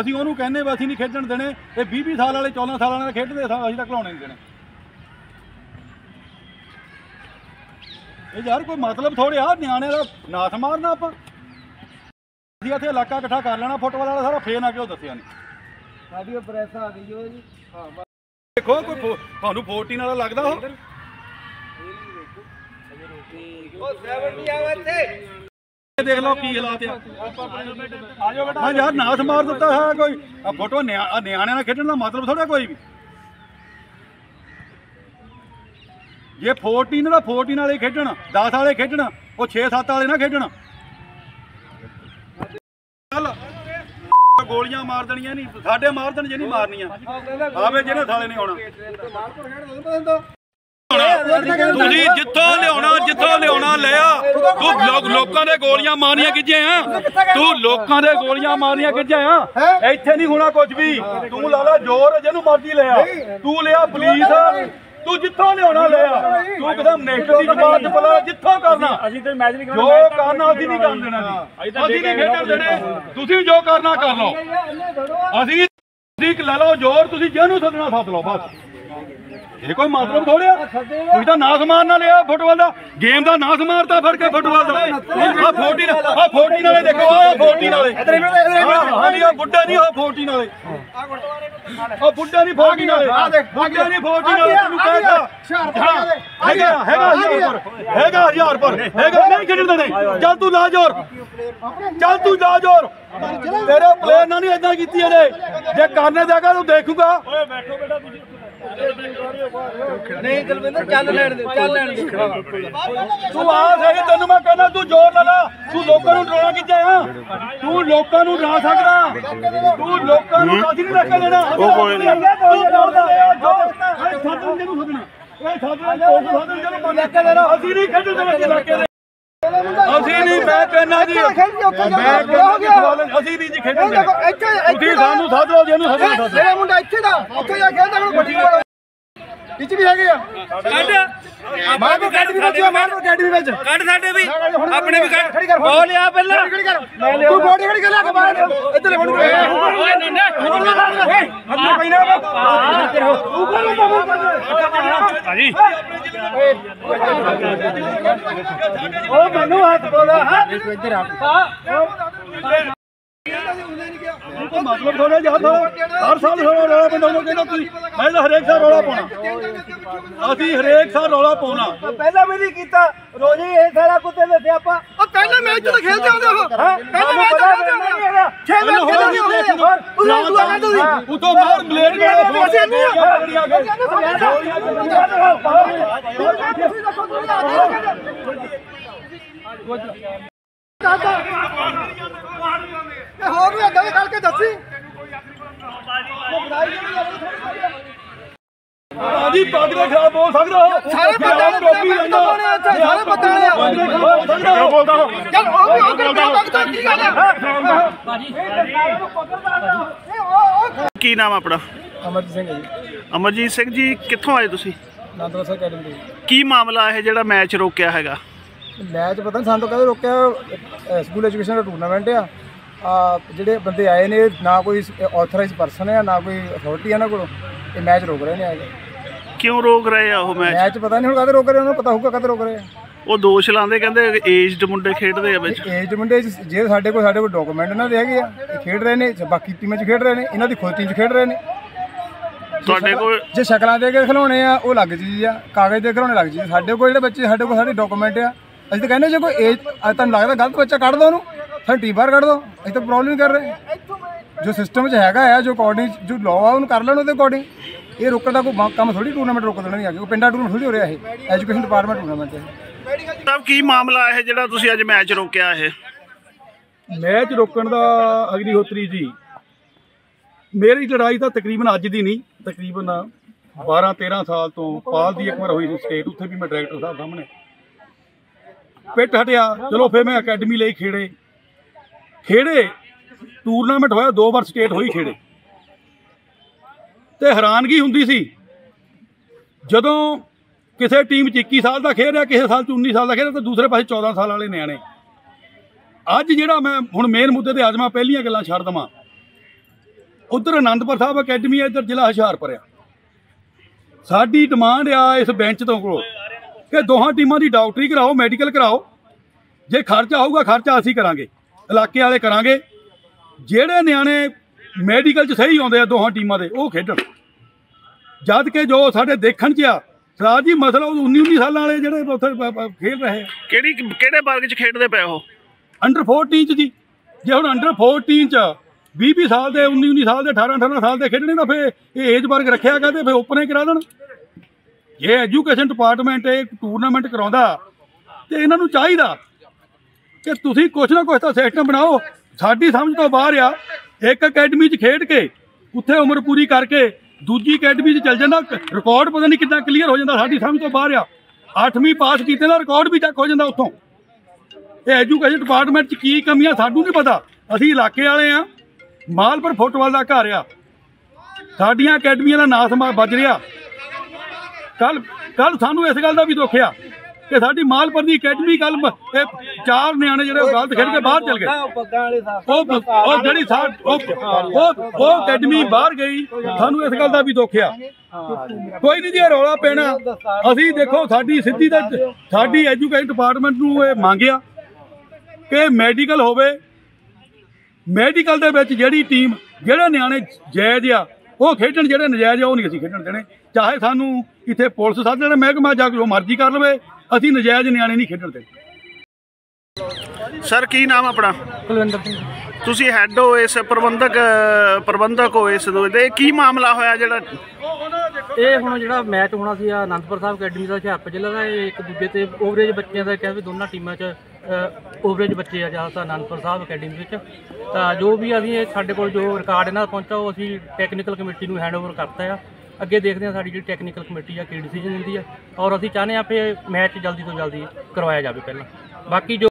ਅਸੀਂ ਉਹਨੂੰ ਕਹਿੰਦੇ ਵੀ ਅਸੀਂ ਨਹੀਂ ਖੇਡਣ ਦੇਣੇ ਇਹ 20 20 ਸਾਲ ਵਾਲੇ 14 ਸਾਲ ਵਾਲੇ ਖੇਡਦੇ ਆ, ਅਸੀਂ ਤਾਂ ਖਿਲਾਉਣੇ ਨਹੀਂ ਦੇਣੇ। ਇਹ ਯਾਰ ਕੋਈ ਮਤਲਬ ਥੋੜ੍ਹਾ ਨਿਆਣੇ ਦਾ ਨਾਸ ਮਾਰਨਾ ਆਪਾਂ। ਅਸੀਂ ਇੱਥੇ ਇਲਾਕਾ ਇਕੱਠਾ ਕਰ ਲੈਣਾ ਫੁੱਟਬਾਲ ਵਾਲਾ ਸਾਰਾ ਫੇਰ ਨਾ ਕਿਉਂ ਦੱਸਿਆ ਨਹੀਂ ਸਾਡੀ ਪ੍ਰੈਸ ਆ ਗਈ ਉਹ ਜੀ। ਹਾਂ ਦੇਖੋ ਕੋਈ ਤੁਹਾਨੂੰ 14 ਵਾਲਾ ਲੱਗਦਾ ਉਹ? ਉਹ 70 ਆ ਇੱਥੇ। ਇਹ ਦੇਖ ਲਓ ਕੀ ਹਾਲਾਤ ਆ। ਹਾਂ ਯਾਰ ਨਾਸ ਮਾਰ ਦਿੱਤਾ ਹੈ ਕੋਈ। ਆ ਫੋਟੋ ਨਿਆਣਿਆਂ ਨਾਲ ਖੇਡਣ ਦਾ ਮਤਲਬ ਥੋੜਾ ਕੋਈ ਵੀ। ਜੇ 14 ਦਾ 14 ਵਾਲੇ ਖੇਡਣ 10 ਵਾਲੇ ਖੇਡਣ ਉਹ 6 7 ਵਾਲੇ ਨਾ ਖੇਡਣ। ਚੱਲ। ਗੋਲੀਆਂ ਮਾਰ ਦੇਣੀਆਂ ਨਹੀਂ ਸਾਡੇ ਮਾਰ ਦੇਣ ਜੇ ਨਹੀਂ ਮਾਰਨੀਆਂ। ਆਵੇ ਜਿਹਨੇ ਸਾਲੇ ਨਹੀਂ ਆਉਣਾ। ਤੁਸੀਂ ਜਿੱਥੋਂ ਲਿਆਉਣਾ ਜਿੱਥੋਂ ਲਿਆਉਣਾ। ਲਿਆ ਤੂੰ ਲੋਕ- ਲੋਕਾਂ ਦੇ ਗੋਲੀਆਂ ਮਾਰਨੀਆਂ ਕਿੱਜੇ ਆ? ਤੂੰ ਲੋਕਾਂ ਦੇ ਗੋਲੀਆਂ ਮਾਰਨੀਆਂ ਕਿੱਜੇ ਆ? ਇੱਥੇ ਨਹੀਂ ਹੋਣਾ ਕੁਝ ਵੀ। ਤੂੰ ਲਾ ਲਾ ਜ਼ੋਰ ਜਿਹਨੂੰ ਮਰਜ਼ੀ ਲਿਆ ਤੂੰ ਲਿਆ ਪੁਲਿਸ। ਤੂੰ ਜਿੱਥੋਂ ਲਿਆਉਣਾ ਲਿਆ ਤੂੰ ਕਦਮ ਮਿਨਿਸਟਰ ਦੀ ਜ਼ਬਾਨ ਬਲਾ ਜਿੱਥੋਂ ਕਰਨਾ। ਅਸੀਂ ਤੇ ਮੈਚ ਨਹੀਂ ਜੋ ਕਰਨਾ ਅਸੀਂ ਨਹੀਂ ਕਰਨ ਦੇਣਾ ਜੀ। ਅਸੀਂ ਨਹੀਂ ਖੇਡਣ ਦੇਣੇ। ਤੁਸੀਂ ਜੋ ਕਰਨਾ ਕਰ ਲਓ। ਅਸੀਂ ਤੁਸੀਂ ਲੈ ਲਓ ਜ਼ੋਰ ਤੁਸੀਂ ਜਿਹਨੂੰ ਸੱਦਣਾ ਸੱਦ ਲਓ ਬਸ। ਇਹ ਕੋਈ ਮਤਲਬ ਥੋੜਿਆ ਤੁਸੀਂ ਤਾਂ ਨਾਸ ਮਾਰਨਾ ਲਿਆ ਫੁੱਟਬਾਲ ਦਾ। ਗੇਮ ਦਾ ਨਾਸ ਮਾਰਤਾ ਫੜ ਕੇ ਫੁੱਟਬਾਲ ਦਾ। ਆ 14 ਆ 14 ਵਾਲੇ ਦੇਖੋ ਆ 14 ਵਾਲੇ ਹਾਂ ਨਹੀਂ ਆ ਬੁੱਢਾ ਨਹੀਂ ਆ 14 ਵਾਲੇ ਆ ਬੁੱਢਾ ਨਹੀਂ 14 ਵਾਲੇ ਬੁੱਢਾ ਨਹੀਂ 14 ਵਾਲੇ ਤੈਨੂੰ ਕਹਿੰਦਾ ਹੈਗਾ ਹੈਗਾ ਹਜ਼ਾਰ ਪਰ ਹੈਗਾ ਹਜ਼ਾਰ ਪਰ ਹੈਗਾ ਨਹੀਂ ਖੇਡਣ ਦੇਣੇ। ਚੱਲ ਤੂੰ ਲਾ ਜ਼ੋਰ। ਚੱਲ ਤੂੰ ਲਾ ਜ਼ੋਰ। ਤੇਰੇ ਪਲੇਅਰ ਨਾਲ ਨਹੀਂ ਇਦਾਂ ਕੀਤੀ ਇਹਨੇ ਜੇ ਕਰਨੇ ਦੇਗਾ ਤੂੰ ਦੇਖੂਗਾ। ਨਹੀਂ ਕੁਲਵਿੰਦਰ ਚੱਲ ਲੈਣ ਦੇ ਚੱਲ ਲੈਣ ਦੇ। ਤੂੰ ਆ ਸਹੀ ਤੈਨੂੰ ਮੈਂ ਕਹਿੰਦਾ ਤੂੰ ਜ਼ੋਰ ਲਾ ਲਾ। ਤੂੰ ਲੋਕਾਂ ਨੂੰ ਡਰਾਉਣਾ ਕਿੱਥੇ ਆ? ਤੂੰ ਲੋਕਾਂ ਨੂੰ ਡਰਾ ਸਕਦਾ। ਤੂੰ ਲੋਕਾਂ ਨੂੰ ਕਾਹਦੀ ਨਹੀਂ ਲੱਗਾ ਦੇਣਾ। ਉਹ ਕੋਈ ਨਹੀਂ। ਇਹ ਸਾਧਨ ਜਿਹਨੂੰ ਸੱਦਣਾ। ਇਹ ਸਾਧਨ ਕੋਲ ਸਾਧਨ ਜਿਹਨੂੰ ਮੰਨ ਕੇ ਦੇਣਾ। ਅਸੀਂ ਨਹੀਂ ਖੇਡਣ ਦੇਣਾ ਇਲਾਕੇ ਦੇ ਅਸੀਂ ਨਹੀਂ ਮੈਂ ਕਹਿੰਦਾ ਜੀ ਮੈਂ ਕਹਿੰਦਾ ਅਸੀਂ ਨਹੀਂ ਜੀ ਖੇਡਣ ਦੇਣਾ ਤੁਸੀਂ ਸਾਨੂੰ ਜਿਹਨੂੰ ਸੱਦਣਾ ਸੱਦ ਲਓ। ਮੇਰਾ ਮੁੰਡਾ ਇੱਥੇ ਦਾ। ਉੱਥੇ ਜਾ ਖੇਡਦਾ ਹੁਣ ਵੱਡੀ ਬੋਲ ਵਿੱਚ ਵੀ ਹੈਗੇ ਆ। ਕੱਢ। ਮਾਰ ਕੋ ਅਕੈਡਮੀ ਵਿੱਚ ਆ, ਮਾਰ ਕੋ ਅਕੈਡਮੀ ਵਿੱਚ। ਕੱਢ ਸਾਡੇ ਵੀ। ਆਪਣੇ ਵੀ ਕੱਢ। ਖੜੀ ਕਰ। ਬੋਲ ਆ ਪਹਿਲਾਂ। ਖੜੀ ਕਰ। ਤੂੰ ਬੋਡੀ ਖੜੀ ਕਰ ਲੈ ਕੇ ਬਾਹਰ। ਇੱਧਰ ਮੈਨੂੰ ਓਏ ਨੰਨੇ ਅੰਦਰ ਪੈਣਾ ਭਾਜੀ। ਉਹ ਮੈਨੂੰ ਹੱਥ ਬੋਲਾ ਹਾਂ। ਕੋਈ ਮਤਲਬ ਥੋੜਾ ਜਿਹਾ ਤਾਂ ਹਰ ਸਾਲ ਥੋੜਾ ਰੌਲਾ ਪੈਂਦਾ ਉਹਨੂੰ ਕਹਿੰਦਾ ਤੁਸੀਂ ਮੈਂ ਤਾਂ ਹਰੇਕ ਸਾਲ ਰੌਲਾ ਪਾਉਣਾ ਅਸੀਂ ਹਰੇਕ ਸਾਲ ਰੌਲਾ ਪਾਉਣਾ ਪਹਿਲਾਂ ਵੀ ਨਹੀਂ ਕੀਤਾ ਰੋਜ਼ ਹੀ ਇਹ ਸਾਰਾ ਕੁੱਤੇ ਦੇ ਆਪਾਂ ਉਹ ਪਹਿਲਾਂ ਮੈਚ ਤਾਂ ਖੇਡਦੇ ਹੁੰਦੇ ਉਹ ਪਹਿਲਾਂ ਮੈਚ ਤਾਂ ਖੇਡਦੇ ਹੁੰਦੇ ਛੇ ਮੈਚ ਖੇਡਦੇ ਹੁੰਦੇ ਹੋਰ ਉਦੋਂ ਦੁਆ ਕਹਿੰਦੇ ਸੀ ਉਦੋਂ ਬਾਹਰ ਬਲੇਡ ਕੇ ਫੋਨ ਅਸੀਂ ਨਹੀਂ ਹੋਰ ਵੀ ਅੱਗੇ ਕਰਕੇ ਦੱਸੀ। ਆਜੀ ਪੱਗ ਦੇ ਖਿਲਾਫ ਬੋਲ ਸਕਦਾ ਹੋ? ਸਾਰੇ ਬੰਦੇ ਨੇ ਟੋਪੀ ਲੈਂਦਾ ਸਾਰੇ ਬੰਦੇ ਨੇ। ਪੱਗ ਦੇ ਖਿਲਾਫ ਬੋਲ ਸਕਦਾ ਹੋ? ਬੋਲਦਾ ਹੋ ਚੱਲ ਉਹ ਵੀ ਉਹ ਕਰਦਾ ਲੱਗਦਾ ਕੀ ਗੱਲ ਹੈ? ਕੀ ਨਾਮ ਆ ਆਪਣਾ? ਅਮਰਜੀਤ ਸਿੰਘ ਜੀ। ਅਮਰਜੀਤ ਸਿੰਘ ਜੀ ਕਿੱਥੋਂ ਆਏ ਤੁਸੀਂ? ਨੰਦਵਾ ਸਾਹਿਬ ਅਕੈਡਮੀ ਕੀ ਮਾਮਲਾ ਹੈ ਜਿਹੜਾ ਮੈਚ ਰੋਕਿਆ ਹੈਗਾ? ਮੈਚ ਪਤਾ ਨਹੀਂ ਸਾਨੂੰ ਤਾਂ ਕਦੇ ਰੋਕਿਆ ਸਕੂਲ ਐਜੂਕੇਸ਼ਨ ਦਾ ਟੂਰਨਾਮੈਂਟ ਆ। ਜਿਹੜੇ ਬੰਦੇ ਆਏ ਨੇ ਨਾ ਕੋਈ ਆਥੋਰਾਈਜ਼ ਪਰਸਨ ਹੈ ਨਾ ਕੋਈ ਅਥਾਰਟੀ ਹੈ ਨਾ ਕੋਲ ਇਹ ਮੈਚ ਰੋਕ ਰਹੇ ਨੇ ਆ ਕੇ। ਕਿਉਂ ਰੋਕ ਰਹੇ ਆ ਉਹ ਮੈਚ ਮੈਚ ਪਤਾ ਨਹੀਂ ਹੁਣ ਕਦੇ ਰੋਕ ਰਹੇ ਉਹਨਾਂ ਨੂੰ ਪਤਾ ਹੋਊਗਾ ਕਦੇ ਰੋਕ ਰਹੇ ਆ। ਉਹ ਦੋਸ਼ ਲਾਉਂਦੇ ਕਹਿੰਦੇ ਏਜਡ ਮੁੰਡੇ ਖੇਡਦੇ ਆ ਵਿੱਚ। ਏਜ ਮੁੰਡੇ ਚ ਜੇ ਸਾਡੇ ਕੋਲ ਸਾਡੇ ਕੋਲ ਡਾਕੂਮੈਂਟ ਇਹਨਾਂ ਦੇ ਹੈਗੇ ਆ ਇਹ ਖੇਡ ਰਹੇ ਨੇ ਜਾਂ ਬਾਕੀ ਟੀਮਾਂ 'ਚ ਖੇਡ ਰਹੇ ਨੇ ਇਹਨਾਂ ਦੀ ਖੁਦ ਟੀਮ 'ਚ ਖੇਡ ਰਹੇ ਨੇ। ਤੁਹਾਡੇ ਕੋਲ ਜੇ ਸ਼ਕਲਾਂ ਦੇ ਕੇ ਖਿਲਾਉਣੇ ਆ ਉਹ ਲੱਗ ਚੀਜ਼ ਆ ਕਾਗਜ਼ ਦੇ ਖਿਲਾਉਣੇ ਲੱਗ ਚੀਜ਼ ਸਾਡੇ ਕੋਲ ਜਿਹੜੇ ਬੱਚੇ ਸਾਡੇ ਕੋਲ ਸਾਡੇ ਡਾਕੂਮੈਂਟ ਆ। ਅਸੀਂ ਤਾਂ ਕਹਿੰਦੇ ਜੇ ਕੋਈ ਏਜ ਤੁਹਾਨੂੰ ਲੱਗਦਾ ਗਲਤ ਬੱਚਾ ਕੱਢ ਦੋ ਉਹਨੂੰ। ਸਾਨੂੰ ਟੀ ਬਾਹਰ ਕੱਢ ਦੋ ਅਸੀਂ ਤਾਂ ਪ੍ਰੋਬਲਮ ਹੀ ਕਰ ਰਹੇ। ਜੋ ਸਿਸਟਮ 'ਚ ਹੈਗਾ ਆ ਜੋ ਅਕੋਰਡਿੰਗ ਜੋ ਲਾਅ ਆ ਉਹਨੂੰ ਕਰ ਲੈਣ ਉਹਦੇ ਅਕੋਰਡਿੰਗ ਇਹ ਰੋਕਣ ਦਾ ਕੋਈ ਕੰਮ ਥੋੜੀ ਟੂਰਨਾਮੈਂਟ ਰੋਕ ਦੇਣਾ ਨਹੀਂ ਆ ਕੋਈ ਪਿੰਡਾਂ ਟੂਰਨਾਮੈਂਟ ਥੋੜੀ ਹੋ ਰਿਹਾ ਇਹ। ਐਜੂਕੇਸ਼ਨ ਡਿਪਾਰਟਮੈਂਟ ਟੂਰਨਾਮੈਂਟ ਹੈ ਸਾਹਿਬ ਕੀ ਮਾਮਲਾ ਹੈ ਜਿਹੜਾ ਤੁਸੀਂ ਅੱਜ ਮੈਚ ਰੋਕਿਆ ਇਹ? ਮੈਚ ਰੋਕਣ ਦਾ ਅਗਨੀਹੋਤਰੀ ਜੀ। ਮੇਰੀ ਲੜਾਈ ਤਾਂ ਤਕਰੀਬਨ ਅੱਜ ਦੀ ਨਹੀਂ ਤਕਰੀਬਨ 12 13 ਸਾਲ ਤੋਂ ਪਾਲ ਦੀ ਇੱਕ ਵਾਰ ਹੋਈ ਸੀ ਸਟੇਟ ਉੱਥੇ ਵੀ ਮੈਂ ਡਾਇਰੈਕਟਰ ਸਾਹਿਬ ਸਾਹਮਣੇ। ਪਿੱਟ ਹਟਿਆ ਚਲੋ ਫਿਰ ਮੈਂ ਅਕੈਡਮੀ ਲਈ ਖੇੜੇ। ਖੇੜੇ ਟੂਰਨਾਮੈਂਟ ਹੋਇਆ, ਦੋ ਵਾਰ ਸਟੇਟ ਹੋਈ ਖੇੜੇ। ਤੇ ਹੈਰਾਨਗੀ ਹੁੰਦੀ ਸੀ, ਜਦੋਂ ਕਿਸੇ ਟੀਮ 'ਚ 21 ਸਾਲ ਦਾ ਖੇਡ ਰਿਹਾ, ਕਿਸੇ ਸਾਲ 'ਚ 19 ਸਾਲ ਦਾ ਖੇਡ ਰਿਹਾ, ਤੇ ਦੂਸਰੇ ਪਾਸੇ 14 ਸਾਲ ਵਾਲੇ ਨਿਆਣੇ। ਅੱਜ ਜਿਹੜਾ ਮੈਂ ਹੁਣ ਮੇਨ ਮੁੱਦੇ ਤੇ ਅੱਜ ਮੈਂ ਪਹਿਲੀਆਂ ਗੱਲਾਂ ਛੱਡ ਦਵਾਂ। ਉਧਰ ਆਨੰਦਪੁਰ ਸਾਹਿਬ ਅਕੈਡਮੀ ਹੈ ਇੱਧਰ ਜ਼ਿਲ੍ਹਾ ਹੁਸ਼ਿਆਰਪੁਰ ਆ। ਸਾਡੀ ਡਿਮਾਂਡ ਆ ਇਸ ਬੈਂਚ ਤੋਂ ਕੋਲ ਕਿ ਦੋਹਾਂ ਟੀਮਾਂ ਦੀ ਡਾਕਟਰੀ ਕਰਾਓ ਮੈਡੀਕਲ ਕਰਾਓ। ਜੇ ਖਰਚਾ ਹੋਊਗਾ, ਖਰਚਾ ਅਸੀਂ ਕਰਾਂਗੇ। ਇਲਾਕੇ ਵਾਲੇ ਕਰਾਂਗੇ। ਜਿਹੜੇ ਨਿਆਣੇ ਮੈਡੀਕਲ 'ਚ ਸਹੀ ਆਉਂਦੇ ਆ ਦੋਹਾਂ ਟੀਮਾਂ ਦੇ ਉਹ ਖੇਡਣ। ਜਦ ਕਿ ਜੋ ਸਾਡੇ ਦੇਖਣ 'ਚ ਆ ਸਰਾਜ ਜੀ ਮਸਲਾ ਉਹ 19 19 ਸਾਲਾਂ ਵਾਲੇ ਜਿਹੜੇ ਉੱਥੇ ਖੇਡ ਰਹੇ ਆ। ਕਿਹੜੀ ਕਿਹੜੇ ਵਰਗ 'ਚ ਖੇਡਦੇ ਪਏ ਉਹ? ਅੰਡਰ 14 ਚ ਜੀ। ਜੇ ਹੁਣ ਅੰਡਰ 14 ਚ 20 20 ਸਾਲ ਦੇ 19 19 ਸਾਲ ਦੇ 18 18 ਸਾਲ ਦੇ ਖੇਡਣੇ ਤਾਂ ਫੇ ਇਹ ਏਜ ਵਰਗ ਰੱਖਿਆ ਤੇ ਫੇ ਓਪਨ ਹੀ ਕਰਾ ਦੇਣ। ਜੇ ਐਜੂਕੇਸ਼ਨ ਡਿਪਾਰਟਮੈਂਟ ਇਹ ਟੂਰਨਾਮੈਂਟ ਕਰਾਉਂਦਾ ਤੇ ਇਹਨਾਂ ਨੂੰ ਚਾਹੀਦਾ ਕਿ ਤੁਸੀਂ ਕੁਛ ਨਾ ਕੁਛ ਤਾਂ ਸਿਸਟਮ ਬਣਾਓ। ਸਾਡੀ ਸਮਝ ਤੋਂ ਬਾਹਰ ਆ। ਇੱਕ ਅਕੈਡਮੀ 'ਚ ਖੇਡ ਕੇ, ਉੱਥੇ ਉਮਰ ਪੂਰੀ ਕਰਕੇ, ਦੂਜੀ ਅਕੈਡਮੀ 'ਚ ਚੱਲ ਜਾਂਦਾ ਰਿਕਾਰਡ ਪਤਾ ਨਹੀਂ ਕਿੱਦਾਂ ਕਲੀਅਰ ਹੋ ਜਾਂਦਾ, ਸਾਡੀ ਸਮਝ ਤੋਂ ਬਾਹਰ ਆ। 8ਵੀਂ ਪਾਸ ਕੀਤੇ ਦਾ ਰਿਕਾਰਡ ਵੀ ਚੈੱਕ ਹੋ ਜਾਂਦਾ ਉੱਥੋਂ। ਇਹ ਐਜੂਕੇਸ਼ਨ ਡਿਪਾਰਟਮੈਂਟ 'ਚ ਕੀ ਕਮੀਆਂ ਸਾਨੂੰ ਨਹੀਂ ਪਤਾ। ਅਸੀਂ ਇਲਾਕੇ ਵਾਲੇ ਆ। ਮਾਲਪੁਰ ਫੁੱਟਬਾਲ ਦਾ ਘਰ ਆ। ਸਾਡੀਆਂ ਅਕੈਡਮੀਆਂ ਦਾ ਨਾਸ ਮਾ ਵੱਜ ਰਿਹਾ। ਕੱਲ ਕੱਲ ਸਾਨੂੰ ਇਸ ਗੱਲ ਦਾ ਵੀ ਦੁੱਖ ਆ। ਕਿ ਸਾਡੀ ਮਾਲਪੁਰ ਦੀ ਅਕੈਡਮੀ ਕੱਲ ਚਾਰ ਨਿਆਣੇ ਜਿਹੜੇ ਉਹ ਗਲਤ ਖੇਡ ਕੇ ਬਾਹਰ ਚਲ ਗਏ। ਉਹ ਉਹ ਜਿਹੜੀ ਸਾ ਉਹ ਉਹ ਅਕੈਡਮੀ ਬਾਹਰ ਗਈ, ਸਾਨੂੰ ਇਸ ਗੱਲ ਦਾ ਵੀ ਦੁੱਖ ਆ। ਕੋਈ ਨਹੀਂ ਜੀ ਰੌਲਾ ਪੈਣਾ। ਅਸੀਂ ਦੇਖੋ, ਸਾਡੀ ਸਿੱਧੀ ਦਾ ਸਾਡੀ ਐਜੂਕੇਸ਼ਨ ਡਿਪਾਰਟਮੈਂਟ ਨੂੰ ਇਹ ਮੰਗਿਆ ਕਿ ਮੈਡੀਕਲ ਹੋਵੇ। ਮੈਡੀਕਲ ਦੇ ਵਿੱਚ ਜਿਹੜੀ ਟੀਮ, ਜਿਹੜੇ ਨਿਆਣੇ ਜਾਇਜ਼ ਆ, ਉਹ ਖੇਡਣ ਜਿਹੜੇ ਨਜਾਇਜ਼ ਆ, ਉਹ ਨਹੀਂ ਅਸੀਂ ਖੇਡਣ ਦੇਣੇ। ਚਾਹੇ ਸਾਨੂੰ ਇੱਥੇ ਪੁਲਿਸ ਸੱਦ ਲੈਣ ਮਹਿਕਮਾ ਜਾ ਕੇ ਜੋ ਮਰਜ਼ੀ ਕਰ ਲਵੇ ਅਸੀਂ ਨਜਾਇਜ਼ ਨਿਆਣੇ ਨਹੀਂ ਖੇਡਣ ਦੇਣੇ ਸਰ ਕੀ ਨਾਮ ਆਪਣਾ? ਕੁਲਵਿੰਦਰ ਸਿੰਘ। ਤੁਸੀਂ ਹੈੱਡ ਹੋ ਇਸ ਪ੍ਰਬੰਧਕ ਪ੍ਰਬੰਧਕ ਹੋ ਇਸ ਦੋ ਦੇ ਕੀ ਮਾਮਲਾ ਹੋਇਆ ਜਿਹੜਾ ਇਹ ਹੁਣ ਜਿਹੜਾ ਮੈਚ ਹੋਣਾ ਸੀ ਆਨੰਦਪੁਰ ਸਾਹਿਬ ਅਕੈਡਮੀ ਦਾ ਹੁਸ਼ਿਆਰਪੁਰ ਜ਼ਿਲ੍ਹਾ ਦਾ ਇਹ ਇੱਕ ਦੂਜੇ ਤੇ ਓਵਰੇਜ ਬੱਚਿਆਂ ਦਾ ਕਿਹਾ ਵੀ ਦੋਨਾਂ ਟੀਮਾਂ 'ਚ ਓਵਰੇਜ ਬੱਚੇ ਆ ਜਾਂ ਤਾਂ ਆਨੰਦਪੁਰ ਸਾਹਿਬ ਅਕੈਡਮੀ ਵਿੱਚ। ਤਾਂ ਜੋ ਵੀ ਅਸੀਂ ਇਹ ਸਾਡੇ ਕੋਲ ਜੋ ਰਿਕਾਰਡ ਇਹਨਾਂ ਦਾ ਪਹੁੰਚਾ ਉਹ ਅਸੀਂ ਟੈਕਨੀਕਲ ਕਮੇਟੀ ਨੂੰ ਹੈਂਡਓਵਰ ਕਰਤਾ ਆ। ਅੱਗੇ ਦੇਖਦੇ ਹਾਂ ਸਾਡੀ ਜਿਹੜੀ ਟੈਕਨੀਕਲ ਕਮੇਟੀ ਆ ਕੀ ਡਿਸੀਜਨ ਦਿੰਦੀ ਆ। ਔਰ ਅਸੀਂ ਚਾਹੁੰਦੇ ਹਾਂ ਕਿ ਮੈਚ ਜਲਦੀ ਤੋਂ ਜਲਦੀ ਕਰਵਾਇਆ ਜਾਵੇ ਪਹਿਲਾਂ। ਬਾਕੀ ਜੋ